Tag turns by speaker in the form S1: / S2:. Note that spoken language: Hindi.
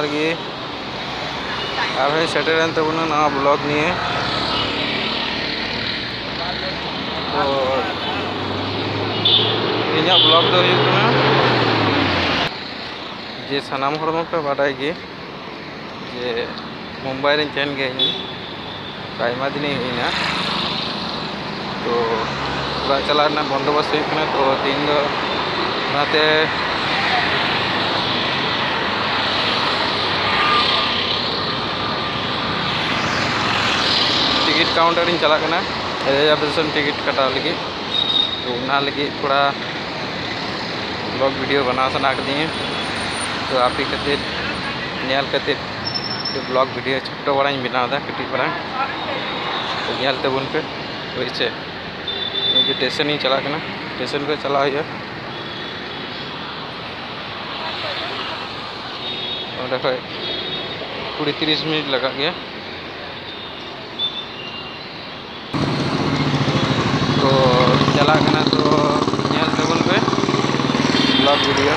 S1: जोहार गे आरहे सेटरन तबना नवा ब्लॉग निये तो इन्या ब्लॉग हुई कना जे हर पे बाडाय गे जे मुंबई रे चेन गे आयमा दिन तो चला बंदोबस्त हुई तो तीन काउंटर इन चलाना रिजर्वेशन टिकट कटा लगे तो उना लगे थोड़ा ब्लॉग वीडियो बना सना दिए। तो आप ही खातिर नेल खातिर जो ब्लॉग वीडियो छोटो बड़ा बनादा कटी बड़ा। तो नेल तबन पे वैसे जो स्टेशन ही चलाना स्टेशन पे चला हुआ देखो, कुड़ी तीस मिनट लगा गया तो चला तो नेल तबन पे ब्लॉग वीडियो